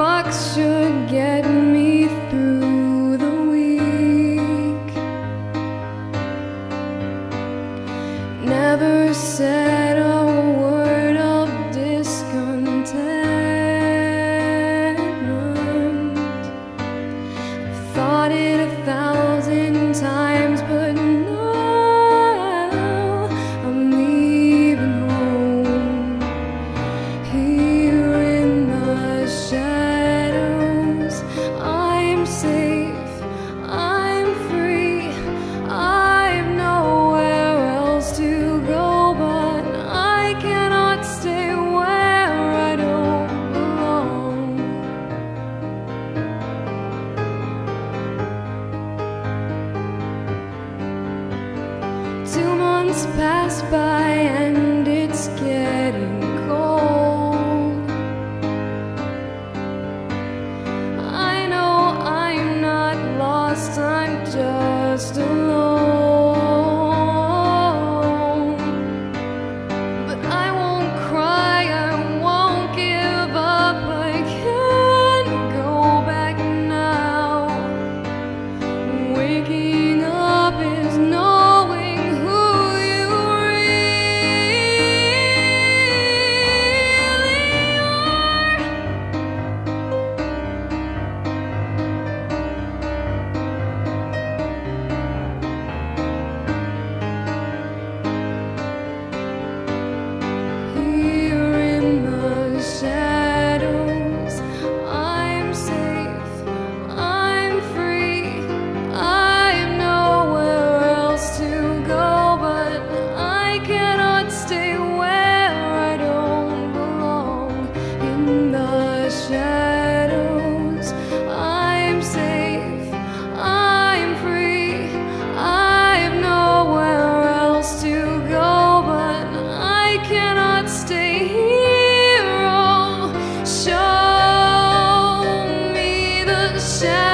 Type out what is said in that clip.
box should get me. Months pass by and it's getting cold. I know I'm not lost, I'm just alone. shine.